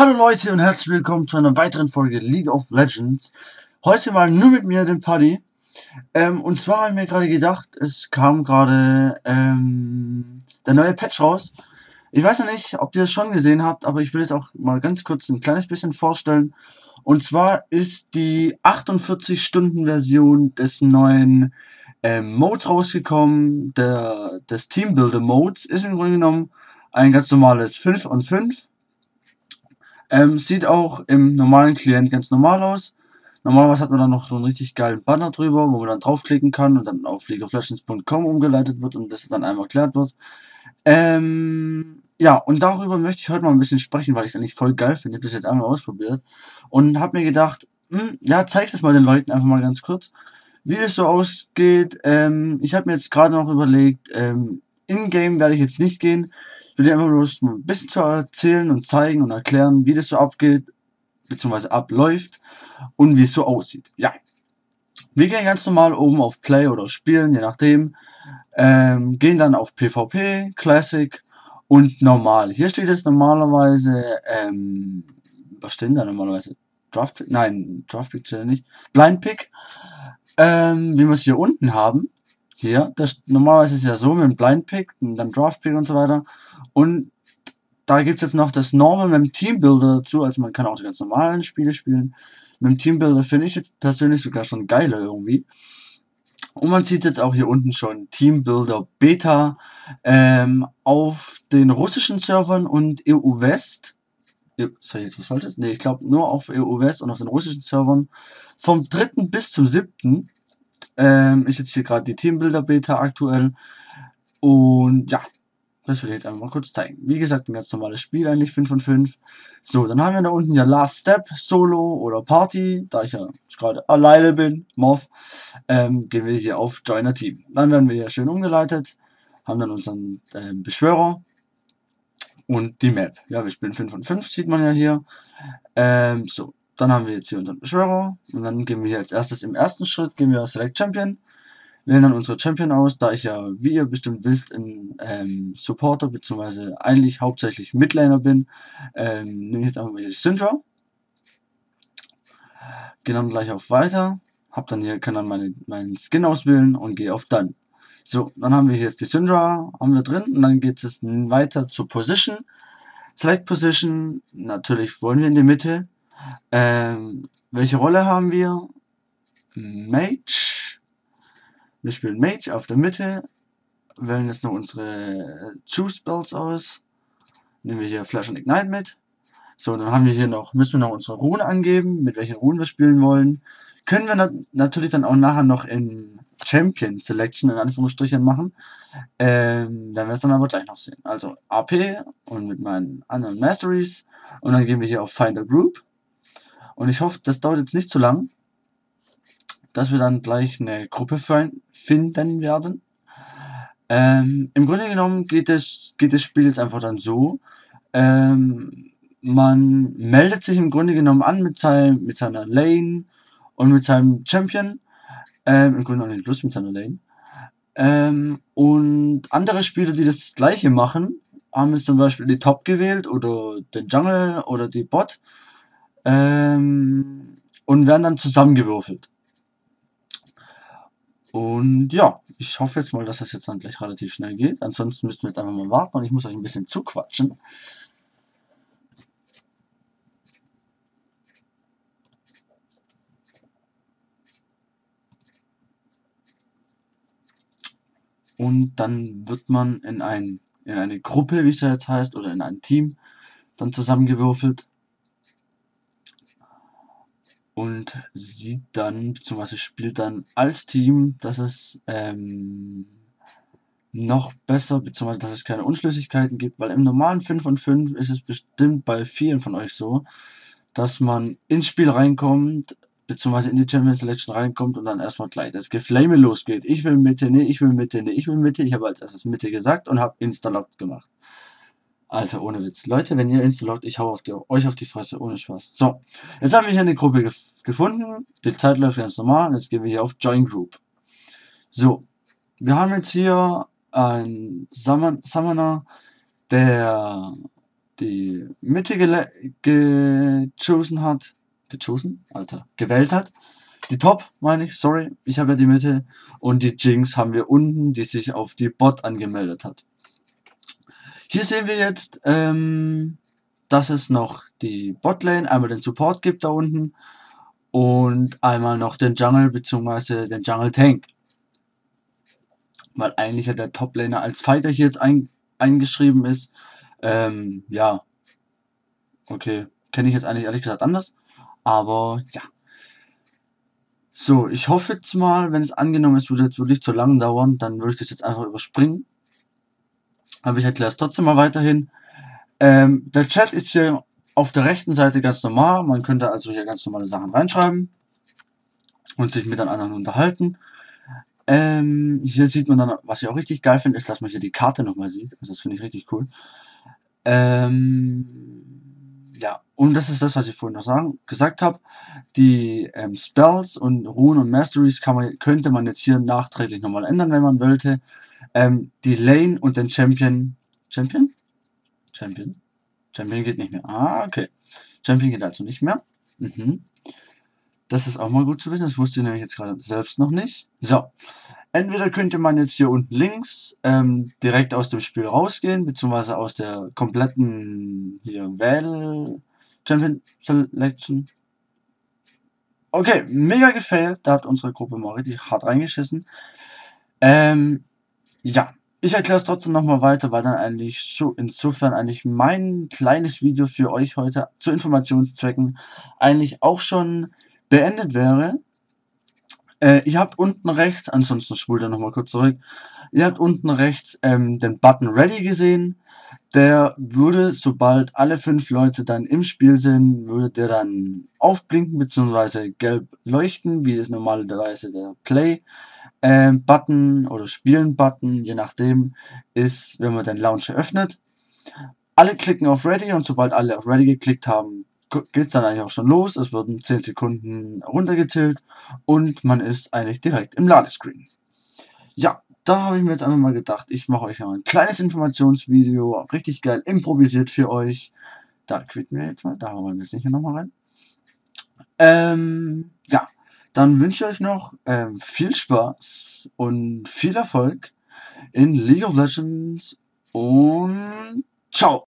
Hallo Leute und herzlich willkommen zu einer weiteren Folge League of Legends. Heute mal nur mit mir, dem Paddy. Ähm, und zwar habe ich mir gerade gedacht, es kam gerade ähm, der neue Patch raus. Ich weiß noch nicht, ob ihr das schon gesehen habt, aber ich will es auch mal ganz kurz ein kleines bisschen vorstellen. Und zwar ist die 48-Stunden-Version des neuen ähm, Modes rausgekommen. Der, des Teambuilder Modes ist im Grunde genommen ein ganz normales 5 und 5. Ähm, sieht auch im normalen Klient ganz normal aus. Normalerweise hat man dann noch so einen richtig geilen Banner drüber, wo man dann draufklicken kann und dann auf leagueoflegends.com umgeleitet wird und das dann einmal erklärt wird. Ähm, ja, und darüber möchte ich heute mal ein bisschen sprechen, weil ich es eigentlich voll geil finde. Ich habe das jetzt einmal ausprobiert und habe mir gedacht, hm, ja, zeig es mal den Leuten einfach mal ganz kurz, wie es so ausgeht. Ähm, ich habe mir jetzt gerade noch überlegt, ähm, in-game werde ich jetzt nicht gehen. Will dir einfach nur ein bisschen zu erzählen und zeigen und erklären, wie das so abgeht, beziehungsweise abläuft und wie es so aussieht. Ja. Wir gehen ganz normal oben auf Play oder Spielen, je nachdem. Ähm, gehen dann auf PvP, Classic und normal. Hier steht es normalerweise, ähm, was steht da normalerweise? Draft? Nein, Draft Pick steht nicht. Blind Pick. Ähm, wie wir es hier unten haben. Hier, das normalerweise ist ja so mit dem Blind Pick und dann Draft Pick und so weiter. Und da gibt es jetzt noch das Normal mit dem Teambuilder dazu. Also man kann auch die ganz normalen Spiele spielen. Mit dem Teambuilder finde ich jetzt persönlich sogar schon geiler irgendwie. Und man sieht jetzt auch hier unten schon Teambuilder Beta ähm, auf den russischen Servern und EU West. Soll ich jetzt was Falsches? Ne, ich glaube nur auf EU West und auf den russischen Servern. Vom 3. bis zum 7. Ähm, ist jetzt hier gerade die Teambuilder Beta aktuell. Und ja, das will ich jetzt einfach mal kurz zeigen. Wie gesagt, ein ganz normales Spiel eigentlich, 5 von 5. So, dann haben wir da unten ja Last Step, Solo oder Party. Da ich ja gerade alleine bin, Moth, ähm, gehen wir hier auf Joiner Team. Dann werden wir hier schön umgeleitet, haben dann unseren ähm, Beschwörer und die Map. Ja, wir spielen 5 von 5, sieht man ja hier. Ähm, so, dann haben wir jetzt hier unseren Beschwörer und dann gehen wir hier als erstes im ersten Schritt, gehen wir auf Select Champion wählen dann unsere Champion aus, da ich ja, wie ihr bestimmt wisst, ein ähm, Supporter bzw. eigentlich hauptsächlich Midlaner bin, ähm, nehme ich jetzt einfach mal hier Syndra. Gehe dann gleich auf Weiter, hab dann hier, kann dann meine, meinen Skin auswählen und gehe auf Done. So, dann haben wir hier jetzt die Syndra, haben wir drin und dann geht es weiter zur Position. Select Position, natürlich wollen wir in die Mitte. Ähm, welche Rolle haben wir? Mage. Wir spielen Mage auf der Mitte, wählen jetzt noch unsere Choose Spells aus. Nehmen wir hier Flash und Ignite mit. So, dann haben wir hier noch, müssen wir noch unsere Runen angeben, mit welchen Runen wir spielen wollen. Können wir nat natürlich dann auch nachher noch in Champion Selection in Anführungsstrichen machen. Ähm, werden wir es dann aber gleich noch sehen. Also AP und mit meinen anderen Masteries. Und dann gehen wir hier auf Find a Group. Und ich hoffe, das dauert jetzt nicht zu lang dass wir dann gleich eine Gruppe finden werden. Ähm, Im Grunde genommen geht, es, geht das Spiel jetzt einfach dann so. Ähm, man meldet sich im Grunde genommen an mit, sein, mit seiner Lane und mit seinem Champion. Ähm, Im Grunde genommen bloß mit seiner Lane. Ähm, und andere Spieler, die das gleiche machen, haben jetzt zum Beispiel die Top gewählt oder den Jungle oder die Bot ähm, und werden dann zusammengewürfelt. Und ja, ich hoffe jetzt mal, dass das jetzt dann gleich relativ schnell geht. Ansonsten müssten wir jetzt einfach mal warten und ich muss euch ein bisschen zuquatschen. Und dann wird man in, ein, in eine Gruppe, wie es ja jetzt heißt, oder in ein Team dann zusammengewürfelt und sieht dann, beziehungsweise spielt dann als Team, dass es ähm, noch besser, beziehungsweise dass es keine Unschlüssigkeiten gibt, weil im normalen 5 und 5 ist es bestimmt bei vielen von euch so, dass man ins Spiel reinkommt, beziehungsweise in die Champions Selection reinkommt und dann erstmal gleich das Geflame losgeht. Ich will Mitte, nee, ich will Mitte, nee, ich will Mitte. Ich habe als erstes Mitte gesagt und habe Insta-Locked gemacht. Alter, ohne Witz. Leute, wenn ihr Insta-Loggt, ich hau auf die, euch auf die Fresse, ohne Spaß. So, jetzt haben wir hier eine Gruppe gef gefunden. Die Zeit läuft ganz normal. Jetzt gehen wir hier auf Join Group. So, wir haben jetzt hier einen Summoner, der die Mitte gechosen hat. Gechosen? Alter. Gewählt hat. Die Top, meine ich, sorry, ich habe ja die Mitte. Und die Jinx haben wir unten, die sich auf die Bot angemeldet hat. Hier sehen wir jetzt, ähm, dass es noch die Botlane, einmal den Support gibt da unten und einmal noch den Jungle bzw. den Jungle Tank. Weil eigentlich ja der Toplaner als Fighter hier jetzt ein, eingeschrieben ist. Ähm, ja. Okay. Kenne ich jetzt eigentlich ehrlich gesagt anders. Aber ja. So, ich hoffe jetzt mal, wenn es angenommen ist, würde jetzt wirklich zu lang dauern, dann würde ich das jetzt einfach überspringen. Aber ich erkläre es trotzdem mal weiterhin. Ähm, der Chat ist hier auf der rechten Seite ganz normal. Man könnte also hier ganz normale Sachen reinschreiben und sich miteinander unterhalten. Ähm, hier sieht man dann, was ich auch richtig geil finde, ist, dass man hier die Karte nochmal sieht. Also das finde ich richtig cool. Ähm, und das ist das, was ich vorhin noch sagen, gesagt habe. Die ähm, Spells und Runen und Masteries kann man, könnte man jetzt hier nachträglich nochmal ändern, wenn man wollte. Ähm, die Lane und den Champion. Champion? Champion? Champion geht nicht mehr. Ah, okay. Champion geht also nicht mehr. Mhm. Das ist auch mal gut zu wissen. Das wusste ich nämlich jetzt gerade selbst noch nicht. So. Entweder könnte man jetzt hier unten links ähm, direkt aus dem Spiel rausgehen, beziehungsweise aus der kompletten hier Wähl Champion Selection. Okay, mega gefailt. Da hat unsere Gruppe mal richtig hart reingeschissen. Ähm, ja, ich erkläre es trotzdem nochmal weiter, weil dann eigentlich so insofern eigentlich mein kleines Video für euch heute zu Informationszwecken eigentlich auch schon beendet wäre. Äh, ihr habt unten rechts, ansonsten spult ihr nochmal kurz zurück, ihr habt unten rechts ähm, den Button Ready gesehen. Der würde, sobald alle fünf Leute dann im Spiel sind, würde der dann aufblinken bzw. gelb leuchten, wie das normalerweise der Play ähm, Button oder Spielen Button, je nachdem, ist, wenn man den Launcher öffnet. Alle klicken auf Ready und sobald alle auf Ready geklickt haben, geht es dann eigentlich auch schon los. Es werden 10 Sekunden runtergezählt und man ist eigentlich direkt im Ladescreen. Ja, da habe ich mir jetzt einfach mal gedacht, ich mache euch noch ein kleines Informationsvideo, richtig geil improvisiert für euch. Da quitten wir jetzt mal, da wollen wir jetzt nicht mehr nochmal rein. Ähm, ja, dann wünsche ich euch noch ähm, viel Spaß und viel Erfolg in League of Legends und ciao!